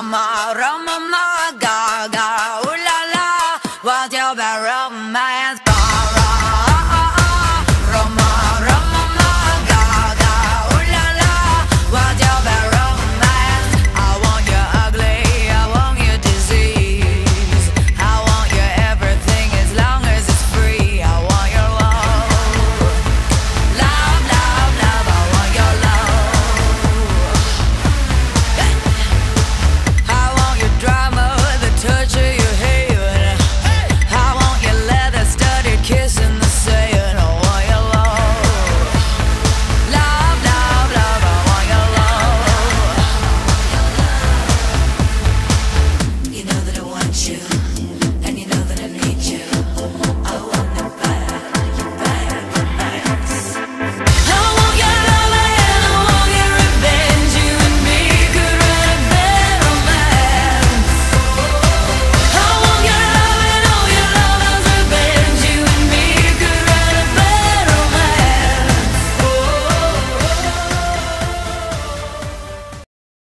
Rama, Rama, Gaga, ooh la la, what you be Rama?